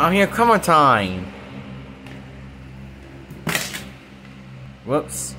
I'm here Come on, time. Whoops.